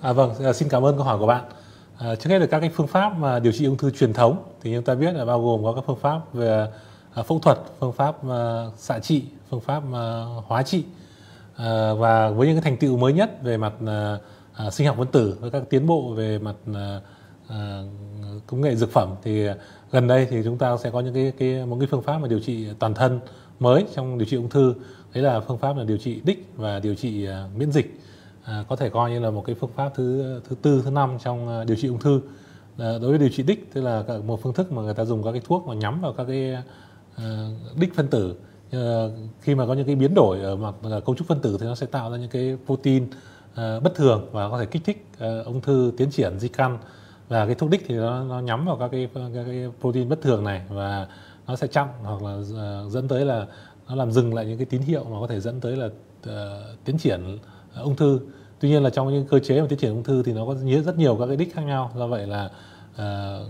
À, vâng, à, xin cảm ơn câu hỏi của bạn. À, trước hết là các cái phương pháp mà điều trị ung thư truyền thống thì chúng ta biết là bao gồm có các phương pháp về à, phẫu thuật, phương pháp à, xạ trị, phương pháp à, hóa trị. À, và với những cái thành tựu mới nhất về mặt à, à, sinh tử với các tiến bộ về mặt à, à, công nghệ dược phẩm thì gần đây thì chúng ta sẽ có những cái cái một cái phương pháp mà điều trị toàn thân mới trong điều trị ung thư. Đấy là phương pháp là điều trị đích và điều trị à, miễn dịch à, có thể coi như là một cái phương pháp thứ thứ tư thứ năm trong à, điều trị ung thư. À, đối với điều trị đích tức là một phương thức mà người ta dùng các cái thuốc mà nhắm vào các cái à, đích phân tử. À, khi mà có những cái biến đổi ở mặt à, cấu trúc phân tử thì nó sẽ tạo ra những cái protein à, bất thường và có thể kích thích à, ung thư tiến triển di căn. Và cái thuốc đích thì nó, nó nhắm vào các cái các cái protein bất thường này và nó sẽ chặn hoặc là uh, dẫn tới là nó làm dừng lại những cái tín hiệu mà có thể dẫn tới là uh, tiến triển uh, ung thư tuy nhiên là trong những cơ chế mà tiến triển ung thư thì nó có rất nhiều các cái đích khác nhau. Do vậy là uh,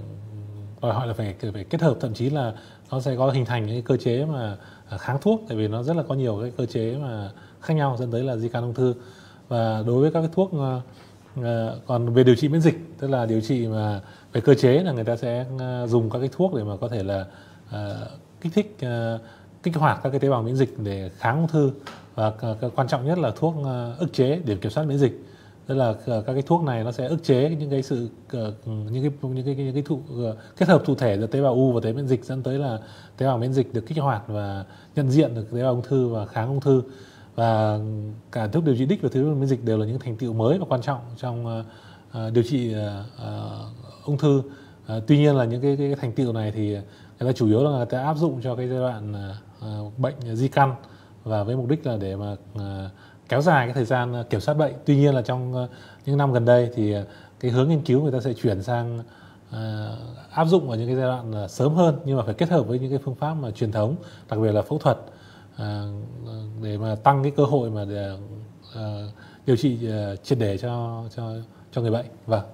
đòi hỏi là phải phải kết hợp thậm chí là nó sẽ có hình thành những cơ chế mà ờ, kháng thuốc tại vì nó rất là có nhiều cái cơ chế mà khác nhau dẫn tới là di căn ung thư. Và đối với các cái thuốc uh, còn về điều trị miễn dịch tức là điều trị mà về cơ chế là người ta sẽ dùng các cái thuốc để mà có thể là uh, kích thích uh, kích hoạt các cái tế bào miễn dịch để kháng ung thư và quan trọng nhất là thuốc ờ, ức chế để kiểm soát miễn dịch. Tức là ờ, các cái thuốc này nó sẽ ức chế những cái sự ờ, những cái những cái những cái thụ kết hợp thụ thể giữa tế bào u và tế miễn dịch dẫn tới là tế bào miễn dịch được kích hoạt và nhận diện được tế bào ung thư và kháng ung thư. Và cả thuốc điều trị đích và thứ miễn dịch đều là những thành tựu mới và quan trọng trong điều trị ung thư. Tuy nhiên là những cái, cái thành tựu này thì người ta chủ yếu là người ta áp dụng cho cái giai đoạn bệnh di căn và với mục đích là để mà à, kéo dài cái thời gian à, kiểm soát bệnh. Tuy nhiên là trong à, những năm gần đây thì cái hướng nghiên cứu người ta sẽ chuyển sang áp dụng ở những cái giai đoạn sớm hơn, nhưng mà phải kết hợp với những cái phương pháp mà truyền thống, đặc biệt là phẫu thuật để mà tăng cái cơ hội mà để điều trị triệt để cho cho cho người bệnh. Vâng.